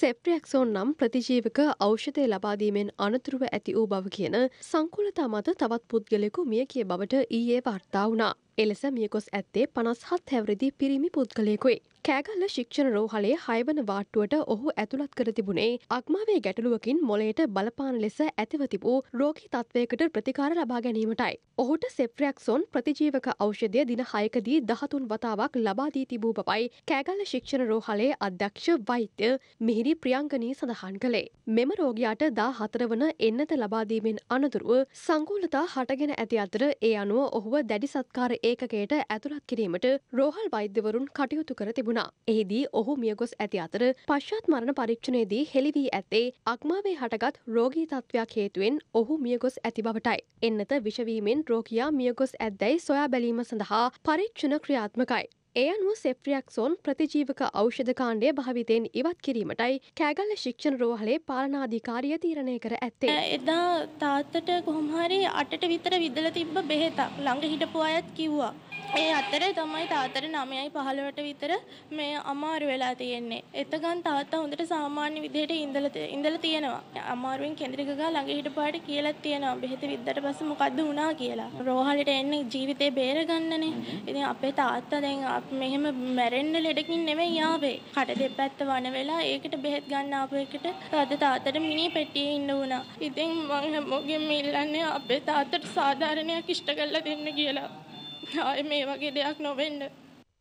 Ceftriaxone නම් ප්‍රතිජීවක ඖෂධය ලබාදීමෙන් අනතුරුව ඇති වූ බව කියන සංකුලතා මත තවත් පුද්ගලෙකු මිය කිය බවට ඊයේ වාර්තා වුණා. එලෙස මියගොස් ඇත්තේ පනස්හත් හැවරදි පිරිමි පුද්ගලයෙකුයි. කෑගල්ල ශික්ෂණ රෝහලේ හයවන වාට්ටුවට ඔහු ඇතුළත් කර තිබුණේ අක්මාවේ ගැටලුවකින් මොලේට බලපාන ලෙස ඇතිව තිබූ රෝගී තත්වයකට ප්‍රතිකාර ලබා ගැනීමටයි. ඔහුට සෙප්‍රයක්සොන් ප්‍රතිජීවක ඖෂධය දින හයකදී දහතුන් වතාවක් ලබාදී තිබූ බවයි කෑගල්ල ශික්ෂණ රෝහලේ අධ්‍යක්ෂ වෛත්‍ය මිහිරි ප්‍රියංගනී සඳහන් කළේ. මෙම රෝගයාට දා හතර වන එන්නත ලබාදීමෙන් අනතුරුව සංගූලතා හටගෙන ඇති අතර ඒ අනුව ඔහුව දැඩි සත්කාර ඒකකයට ඇතුළත් කිරීමට රෝහල් වෛද්‍යවරුන් කටයුතු කර තිබුණ. තිබුණා. එහිදී ඔහු මියගොස් ඇති අතර පශ්චාත් මරණ පරීක්ෂණයේදී හෙළිවී ඇත්තේ අක්මාවේ හටගත් රෝගී තත්ත්වයක් හේතුවෙන් ඔහු මියගොස් ඇති බවටයි. එන්නත විෂවීමෙන් රෝගයා මියගොස් ඇද්දැයි සොයා බැලීම සඳහා පරීක්ෂණ ක්‍රියාත්මකයි. ඒ අනුව සෙප්‍රියක්සෝන් ප්‍රතිජීවක ඖෂධ කාණ්ඩය භාවිතයෙන් ඉවත් කිරීමටයි කෑගල්ල ශික්ෂණ රෝහලේ පාලනාධිකාරිය තීරණය කර ඇත්තේ. එදා තාත්තට කොහොමහරි අටට විතර විදල තිබ්බ බෙහෙතක් ළඟ හිටපු අයත් කිව්වා. ඒ අතර තමයි තාත්තට නමයයි පහළවට විතර මේ අමාරු වෙලා තියෙන්නේ. එතකන් තාත්තා හොඳට සාමාන්‍ය විදිහට ඉඳලා ඉඳලා තියෙනවා. අමාරුවෙන් කෙන්ද්‍රික ගා ළඟ හිටපාට කියලා තියෙනවා. බෙහෙත විද්දට පස්සේ මොකද්ද වුණා කියලා. රෝහලට එන්නේ ජීවිතේ බේරගන්නනේ. ඉතින් අපේ තාත්තා දැන් මෙහෙම මැරෙන්න ලෙඩකින් නෙමෙයි ආවේ. කට දෙපැත්ත වණ වෙලා ඒකට බෙහෙත් ගන්න ආපු එකට අද තාත්තට මිනි පෙට්ටියේ ඉන්න වුණා. ඉතින් මම හැමෝගෙම ඉල්ලන්නේ අපේ තාත්තට සාධාරණයක් ඉෂ්ට කරලා දෙන්න කියලා. ආය මේ වගේ දෙයක් නොවෙන්න.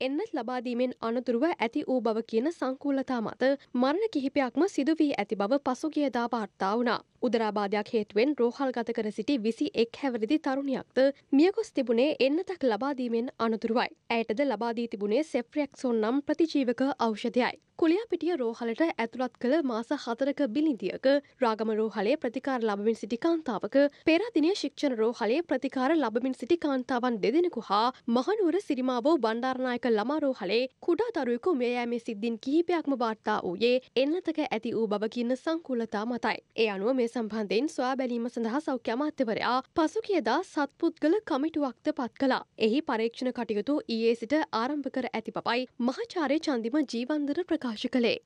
එන්නත් ලබාදීමෙන් අනතුරුව ඇති වූ බව කියන සංකූලතා මත මරණ කිහිපයක්ම සිදුවී ඇති බව පසුගියදා වාර්තා වුණා. උදරාබාධයක් හේතුවෙන් රෝහල් ගත කර සිටි විසි එක් හැවරිදි තරුණයක්ද මියගොස් තිබුණේ එන්නතක් ලබාදීමෙන් අනතුරුවයි. ඇයටද ලබාදී තිබුණේ සෙප්‍රියක්සොන් නම් ප්‍රතිජීවක ඖෂධයයි. කුලියාපිටිය රෝහලට ඇතුළත් කළ මාස හතරක බිලිඳියක රාගම රෝහලේ ප්‍රතිකාර ලබමින් සිටි කාන්තාවක පෙරදිනය ශික්ෂණ රෝහලේ ප්‍රතිකාර ලබමින් සිටි කාන්තාවන් දෙදෙනෙකු හා මහනුවර සිරිමාවෝ බණ්ඩාරනායක ළමා රෝහලේ කුඩා දරුවෙකු මේ යෑමේ සිද්ධින් කිහිපයක්ම වාර්තා වූයේ එන්නතක ඇති වූ බව කියන්න සංකුලතා මතයි. ඒ අනුව මේ සම්බන්ධයෙන් සොයා බැලීම සඳහා සෞඛ්‍ය අමාත්‍යවරයා පසුගියදා සත්පුද්ගල කමිටුවක්ද පත් කළා. එහි පරීක්ෂණ කටයුතු ඊයේ සිට ආරම්භ කර ඇති පපයි මහාචාරය චන්දිම ජීවන්දර ප්‍රකාශ කළේ.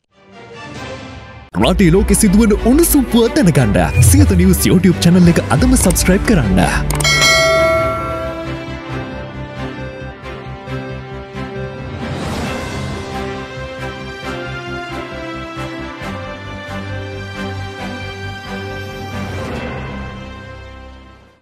රටේ ලෝකෙ සිදුවන උණුසුම්පුව දැනගන්න සියත නිවස් YouTube චැනල් එක අදම සබස්ක්‍රයිබ් කරන්න.